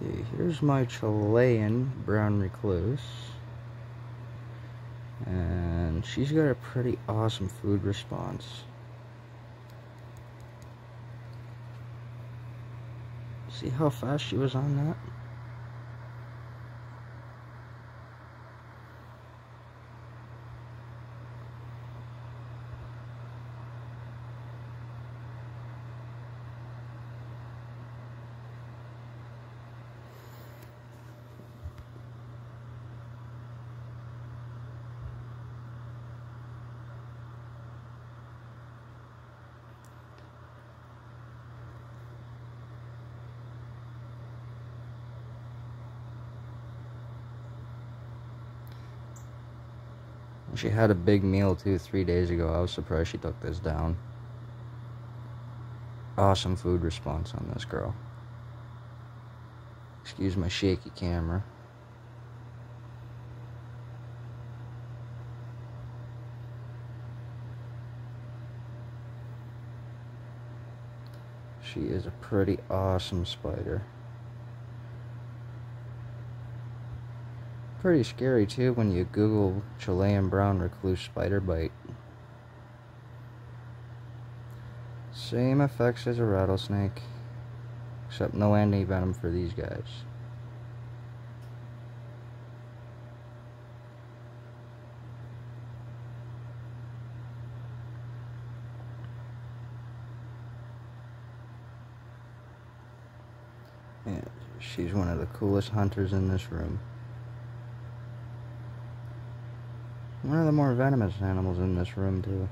Okay, here's my Chilean brown recluse. And she's got a pretty awesome food response. See how fast she was on that? She had a big meal too three days ago. I was surprised she took this down. Awesome food response on this girl. Excuse my shaky camera. She is a pretty awesome spider. Pretty scary too when you Google Chilean brown recluse spider bite. Same effects as a rattlesnake, except no anti-venom for these guys. Yeah, she's one of the coolest hunters in this room. One of the more venomous animals in this room, too.